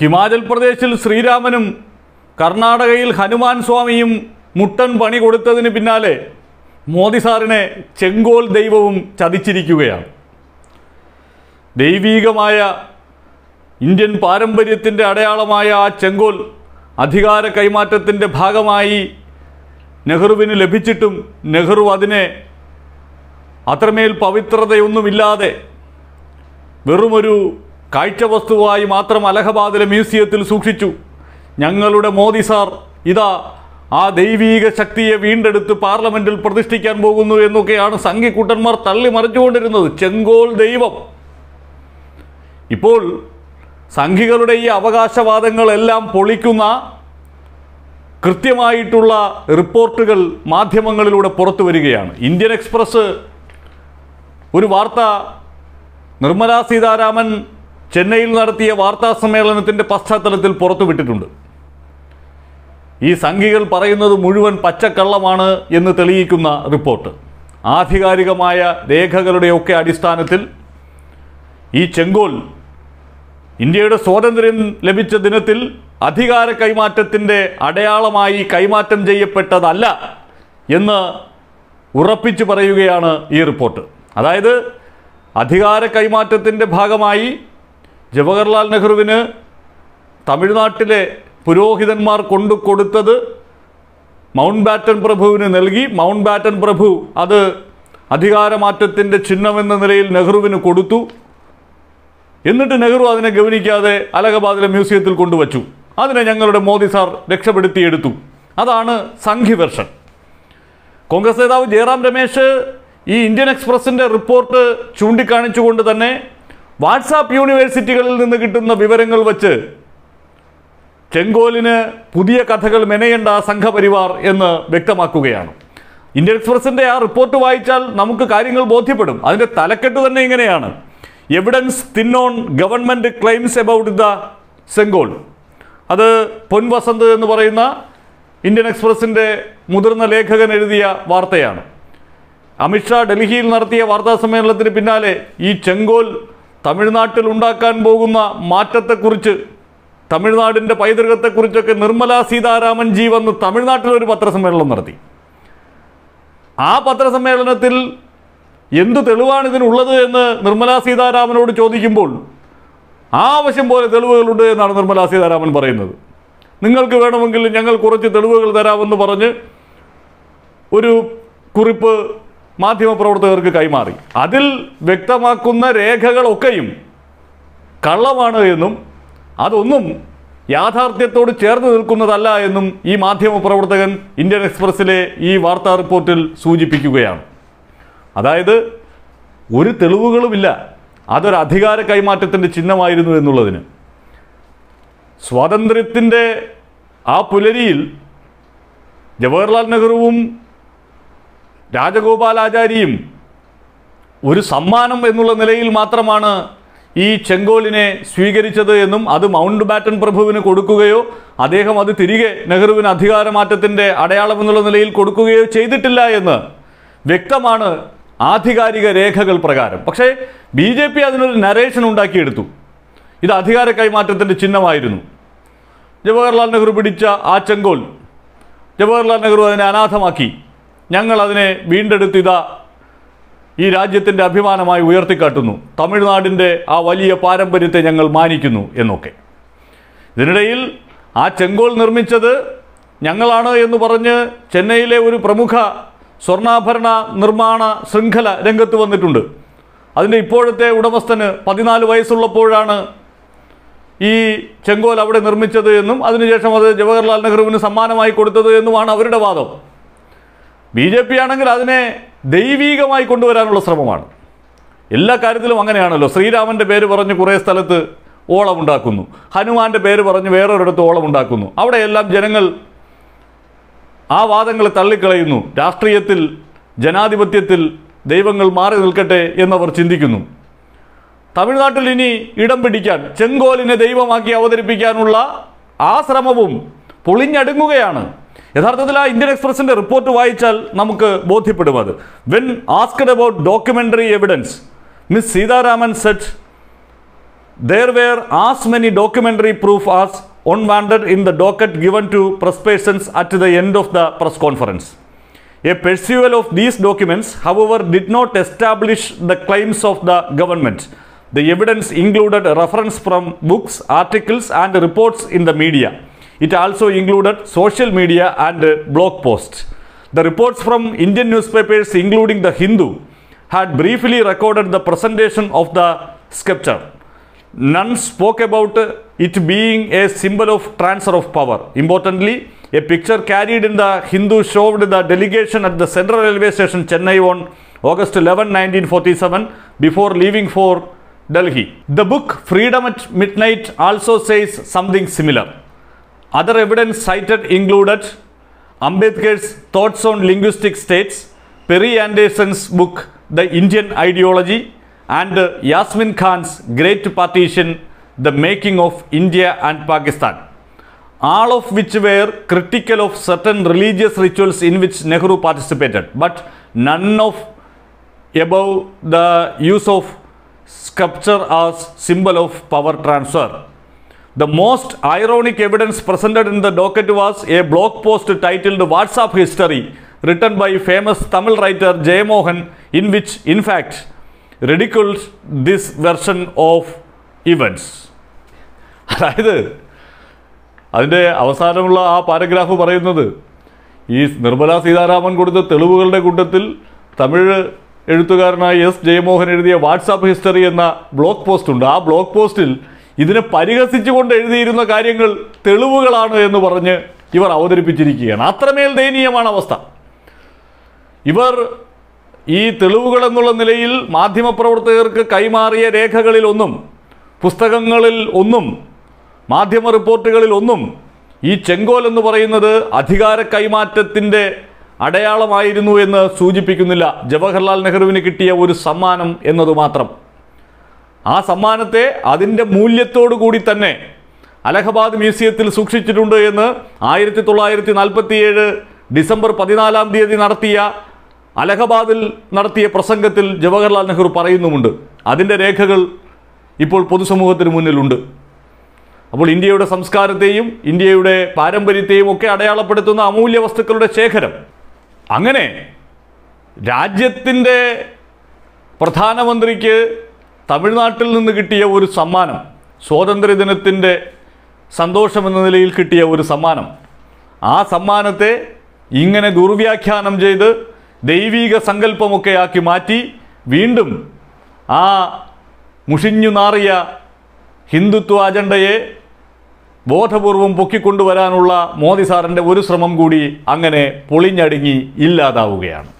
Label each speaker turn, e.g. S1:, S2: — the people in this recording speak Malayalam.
S1: ഹിമാചൽ പ്രദേശിൽ ശ്രീരാമനും കർണാടകയിൽ ഹനുമാൻ സ്വാമിയും മുട്ടൻ പണി കൊടുത്തതിന് പിന്നാലെ മോദി സാറിനെ ചെങ്കോൽ ദൈവവും ചതിച്ചിരിക്കുകയാണ്. ദൈവീകമായ ഇന്ത്യൻ പാരമ്പര്യത്തിന്റെ അടയാളമായ ആ ചെങ്കോൽ അധികാര കൈമാറ്റത്തിന്റെ ഭാഗമായി നെഹ്റുവിന് ലഭിച്ചിട്ടും നെഹ്റു അതിനെ അത്രമേൽ പവിത്രതയൊന്നുമില്ലാതെ വെറുമൊരു കാഴ്ചവസ്തുവായി മാത്രം അലഹബാദിലെ മ്യൂസിയത്തിൽ സൂക്ഷിച്ചു. ഞങ്ങളുടെ മോദി സാർ ഇതാ ആ ദൈവീക ശക്തിയെ വീണ്ടെടുത്ത് പാർലമെന്റിൽ പ്രതിഷ്ഠിക്കാൻ പോകുന്നു എന്നൊക്കെയാണ് സംഘിക്കുട്ടന്മാർ തള്ളി മറിച്ചുകൊണ്ടിരുന്നത് ചെങ്കോൽ ദൈവം. ഇപ്പോൾ സംഘികളുടെ ഈ അവകാശവാദങ്ങളെല്ലാം പൊളിക്കുന്ന കൃത്യമായിട്ടുള്ള റിപ്പോർട്ടുകൾ മാധ്യമങ്ങളിലൂടെ പുറത്തു വരികയാണ്. ഇന്ത്യൻ എക്സ്പ്രസ് ഒരു വാർത്ത നിർമ്മലാ സീതാരാമൻ ചെന്നൈയിൽ നടത്തിയ വാർത്താ സമ്മേളനത്തിന്റെ പശ്ചാത്തലത്തിൽ പുറത്തുവിട്ടിട്ടുണ്ട്. ഈ സംഘികൾ പറയുന്നത് മുഴുവൻ പച്ചക്കള്ളമാണ് എന്ന് തെളിയിക്കുന്ന റിപ്പോർട്ട്. ആധികാരികമായ രേഖകളുടെയൊക്കെ അടിസ്ഥാനത്തിൽ ഈ ചെങ്കോൽ ഇന്ത്യയുടെ സ്വാതന്ത്ര്യം ലഭിച്ച ദിനത്തിൽ അധികാര കൈമാറ്റത്തിന്റെ അടയാളമായി കൈമാറ്റം ചെയ്യപ്പെട്ടതല്ല എന്ന് ഉറപ്പിച്ചു പറയുകയാണ് ഈ റിപ്പോർട്ട്. അതായത് അധികാര കൈമാറ്റത്തിന്റെ ഭാഗമായി ജവഹർലാൽ നെഹ്റുവിന് തമിഴ്നാട്ടിലെ പുരോഹിതന്മാർ കൊണ്ടു കൊടുത്തത് മൗണ്ട് ബാറ്റൻ പ്രഭുവിന് നൽകി. മൗണ്ട് ബാറ്റൻ പ്രഭു അത് അധികാരമാറ്റത്തിന്റെ ചിഹ്നമെന്ന നിലയിൽ നെഹ്റുവിന് കൊടുത്തു. എന്നിട്ട് നെഹ്റു അതിനെ ഗവനിക്കാതെ അലഹബാദിലെ മ്യൂസിയത്തിൽ കൊണ്ടുവച്ചു. അതിനെ ഞങ്ങളുടെ മോദി സാർ രക്ഷപ്പെടുത്തിയെടുത്തു. അതാണ് സംഘി വെർഷൻ. കോൺഗ്രസ് നേതാവ് ജയറാം രമേശ് ഈ ഇന്ത്യൻ എക്സ്പ്രസിന്റെ റിപ്പോർട്ട് ചൂണ്ടിക്കാണിച്ചുകൊണ്ട് തന്നെ വാട്സാപ്പ് യൂണിവേഴ്സിറ്റികളിൽ നിന്ന് കിട്ടുന്ന വിവരങ്ങൾ വച്ച് ചെങ്കോലിന് പുതിയ കഥകൾ മെനയേണ്ട സംഘപരിവാർ എന്ന് വ്യക്തമാക്കുകയാണ്. ഇന്ത്യൻ എക്സ്പ്രസിന്റെ ആ റിപ്പോർട്ട് വായിച്ചാൽ നമുക്ക് കാര്യങ്ങൾ ബോധ്യപ്പെടും. അതിന്റെ തലക്കെട്ട് തന്നെ ഇങ്ങനെയാണ്. Evidence thin on government claims about the Sengol അത് പൊൻവസന്ത് എന്ന് പറയുന്ന ഇന്ത്യൻ എക്സ്പ്രസിന്റെ മുതിർന്ന ലേഖകൻ എഴുതിയ വാർത്തയാണ്. അമിത്ഷാ ഡൽഹിയിൽ നടത്തിയ വാർത്താ സമ്മേളനത്തിന് പിന്നാലെ ഈ ചെങ്കോൽ തമിഴ്നാട്ടിൽ ഉണ്ടാക്കാൻ പോകുന്ന മാറ്റത്തെക്കുറിച്ച് തമിഴ്നാടിന്റെ പൈതൃകത്തെക്കുറിച്ചൊക്കെ നിർമ്മലാ സീതാരാമൻ ജി വന്ന് തമിഴ്നാട്ടിൽ ഒരു പത്രസമ്മേളനം നടത്തി. ആ പത്രസമ്മേളനത്തിൽ എന്ത് തെളിവാണ് ഇതിനുള്ളത് എന്ന് നിർമ്മലാ സീതാരാമനോട് ചോദിക്കുമ്പോൾ ആവശ്യം പോലെ തെളിവുകളുണ്ട് എന്നാണ് നിർമ്മലാ സീതാരാമൻ പറയുന്നത്. നിങ്ങൾക്ക് വേണമെങ്കിൽ ഞങ്ങൾ കുറച്ച് തെളിവുകൾ തരാമെന്ന് പറഞ്ഞ് ഒരു കുറിപ്പ് മാധ്യമപ്രവർത്തകർക്ക് കൈമാറി. അതിൽ വ്യക്തമാക്കുന്ന രേഖകളൊക്കെയും കള്ളമാണ് എന്നും അതൊന്നും യാഥാർത്ഥ്യത്തോട് ചേർന്ന് നിൽക്കുന്നതല്ല എന്നും ഈ മാധ്യമപ്രവർത്തകൻ ഇന്ത്യൻ എക്സ്പ്രസ്സിലെ ഈ വാർത്താ റിപ്പോർട്ടിൽ സൂചിപ്പിക്കുകയാണ്. അതായത് ഒരു തെളിവുകളുമില്ല. അതൊരു അധികാര കൈമാറ്റത്തിന്റെ ചിഹ്നമായിരുന്നു എന്നുള്ളതിന്. സ്വാതന്ത്ര്യത്തിന്റെ ആ പുലരിയിൽ ജവഹർലാൽ നെഹ്റുവും രാജഗോപാലാചാരിയും ഒരു സമ്മാനം എന്നുള്ള നിലയിൽ മാത്രമാണ് ഈ ചെങ്കോലിനെ സ്വീകരിച്ചത് എന്നും അത് മൗണ്ട് ബാറ്റൺ പ്രഭുവിന് കൊടുക്കുകയോ അദ്ദേഹം അത് തിരികെ നെഹ്റുവിന് അധികാരമാറ്റത്തിന്റെ അടയാളം എന്നുള്ള നിലയിൽ കൊടുക്കുകയോ ചെയ്തിട്ടില്ല എന്ന് വ്യക്തമാണ് ആധികാരിക രേഖകൾ പ്രകാരം. പക്ഷേ ബി ജെ പി അതിനൊരു നരേഷൻ ഉണ്ടാക്കിയെടുത്തു. ഇത് അധികാര കൈമാറ്റത്തിന്റെ ചിഹ്നമായിരുന്നു. ജവഹർലാൽ നെഹ്റു പിടിച്ച ആ ചെങ്കോൽ ജവഹർലാൽ നെഹ്റു അതിനെ അനാഥമാക്കി. ഞങ്ങൾ അതിനെ വീണ്ടെടുത്തിത ഈ രാജ്യത്തിന്റെ അഭിമാനമായി ഉയർത്തിക്കാട്ടുന്നു. തമിഴ്നാടിന്റെ ആ വലിയ പാരമ്പര്യത്തെ ഞങ്ങൾ മാനിക്കുന്നു എന്നൊക്കെ. ഇതിനിടയിൽ ആ ചെങ്കോൽ നിർമ്മിച്ചത് ഞങ്ങളാണ് എന്ന് പറഞ്ഞ് ചെന്നൈയിലെ ഒരു പ്രമുഖ സ്വർണാഭരണ നിർമ്മാണ ശൃംഖല രംഗത്ത് വന്നിട്ടുണ്ട്. അതിന്റെ ഇപ്പോഴത്തെ ഉടമസ്ഥന് പതിനാല് വയസ്സുള്ളപ്പോഴാണ് ഈ ചെങ്കോൽ അവിടെ നിർമ്മിച്ചത് എന്നും അതിനുശേഷം അത് ജവഹർലാൽ നെഹ്റുവിന് സമ്മാനമായി കൊടുത്തത് എന്നുമാണ് അവരുടെ വാദം. ബി ജെ പി ആണെങ്കിൽ അതിനെ ദൈവീകമായി കൊണ്ടുവരാനുള്ള ശ്രമമാണ്. എല്ലാ കാര്യത്തിലും അങ്ങനെയാണല്ലോ. ശ്രീരാമന്റെ പേര് പറഞ്ഞ് കുറേ സ്ഥലത്ത് ഓളമുണ്ടാക്കുന്നു. ഹനുമാന്റെ പേര് പറഞ്ഞ് വേറൊരിടത്ത് ഓളമുണ്ടാക്കുന്നു. അവിടെയെല്ലാം ജനങ്ങൾ ആ വാദങ്ങളെ തള്ളിക്കളയുന്നു. രാഷ്ട്രീയത്തിൽ ജനാധിപത്യത്തിൽ ദൈവങ്ങൾ മാറി നിൽക്കട്ടെ എന്നവർ ചിന്തിക്കുന്നു. തമിഴ്നാട്ടിൽ ഇനി ഇടം പിടിക്കാൻ ചെങ്കോലിനെ ദൈവമാക്കി അവതരിപ്പിക്കാനുള്ള ആ ശ്രമവും പൊളിഞ്ഞടുങ്ങുകയാണ്. യഥാർത്ഥത്തിൽ ആ ഇന്ത്യൻ എക്സ്പ്രസിന്റെ റിപ്പോർട്ട് വായിച്ചാൽ നമുക്ക് ബോധ്യപ്പെടും അത് when asked about documentary evidence Miss Sitharaman said There were as many documentary proof as unwanted in the docket given to press persons at the end of the press conference. A perusal of these documents, however, did not establish the claims of the government. The evidence included reference from books, articles, and reports in the media. It also included social media and blog posts. The reports from Indian newspapers, including the Hindu, had briefly recorded the presentation of the sculpture. None spoke about it being a symbol of transfer of power. Importantly, a picture carried in the Hindu showed the delegation at the Central Railway Station, Chennai on August 11, 1947, before leaving for Delhi. The book Freedom at Midnight also says something similar. Other evidence cited included Ambedkar's Thoughts on Linguistic States, Perry Anderson's book The Indian Ideology, and Yasmin Khan's Great Partition The Making of India and Pakistan. All of which were critical of certain religious rituals in which Nehru participated, but none of above the use of sculpture as symbol of power transfer. The most ironic evidence presented in the docket was a blog post titled WhatsApp History, written by famous Tamil writer Jayamohan, in which, in fact, ridicules this version of events. അതായത് അതിന്റെ അവസാനമുള്ള ആ പാരഗ്രാഫ് പറയുന്നത് ഈ നിർമ്മല സീതാരാമൻ കൊടുത്ത തെളിവുകളുടെ കൂട്ടത്തിൽ തമിഴ് എഴുത്തുകാരനായ എസ് ജയമോഹൻ എഴുതിയ വാട്സാപ്പ് ഹിസ്റ്ററി എന്ന ബ്ലോഗ് പോസ്റ്റ് ഉണ്ട് ആ ബ്ലോഗ് പോസ്റ്റിൽ ഇതിനെ പരിഹസിച്ചുകൊണ്ട് എഴുതിയിരുന്ന കാര്യങ്ങൾ തെളിവുകളാണ് എന്ന് പറഞ്ഞ് ഇവർ അവതരിപ്പിച്ചിരിക്കുകയാണ്. അത്രമേൽ ദയനീയമാണ് അവസ്ഥ. ഇവർ ഈ തെളിവുകൾ എന്നുള്ള നിലയിൽ മാധ്യമപ്രവർത്തകർക്ക് കൈമാറിയ രേഖകളിൽ ഒന്നും പുസ്തകങ്ങളിൽ ഒന്നും മാധ്യമ റിപ്പോർട്ടുകളിൽ ഒന്നും ഈ ചെങ്കോൽ എന്ന് പറയുന്നത് അധികാര കൈമാറ്റത്തിന്റെ അടയാളമായിരുന്നു എന്ന് സൂചിപ്പിക്കുന്നില്ല. ജവഹർലാൽ നെഹ്റുവിന് കിട്ടിയ ഒരു സമ്മാനം എന്നത് മാത്രം ആ സമ്മാനത്തെ അതിന്റെ മൂല്യത്തോടു കൂടി തന്നെ അലഹബാദ് മ്യൂസിയത്തിൽ സൂക്ഷിച്ചിട്ടുണ്ട് എന്ന് ആയിരത്തി തൊള്ളായിരത്തി നാൽപ്പത്തിയേഴ് ഡിസംബർ പതിനാലാം തീയതി നടത്തിയ അലഹബാദിൽ നടത്തിയ പ്രസംഗത്തിൽ ജവഹർലാൽ നെഹ്റു പറയുന്നുമുണ്ട്. അതിന്റെ രേഖകൾ ഇപ്പോൾ പൊതുസമൂഹത്തിന് മുന്നിലുണ്ട്. അപ്പോൾ ഇന്ത്യയുടെ സംസ്കാരത്തെയും ഇന്ത്യയുടെ പാരമ്പര്യത്തെയും ഒക്കെ അടയാളപ്പെടുത്തുന്ന അമൂല്യ വസ്തുക്കളുടെ ശേഖരം. അങ്ങനെ രാജ്യത്തിന്റെ പ്രധാനമന്ത്രിക്ക് തമിഴ്നാട്ടിൽ നിന്ന് കിട്ടിയ ഒരു സമ്മാനം സ്വാതന്ത്ര്യദിനത്തിന്റെ സന്തോഷമെന്ന നിലയിൽ കിട്ടിയ ഒരു സമ്മാനം. ആ സമ്മാനത്തെ ഇങ്ങനെ ദുർവ്യാഖ്യാനം ചെയ്ത് ദൈവീക സങ്കല്പമൊക്കെ ആക്കി മാറ്റി വീണ്ടും ആ മുഷിഞ്ഞു നാറിയ ഹിന്ദുത്വ അജണ്ടയെ ബോധപൂർവം പൊക്കിക്കൊണ്ടുവരാനുള്ള മോദി സാറിന്റെ ഒരു ശ്രമം കൂടി അങ്ങനെ പൊളിഞ്ഞടുങ്ങി ഇല്ലാതാവുകയാണ്.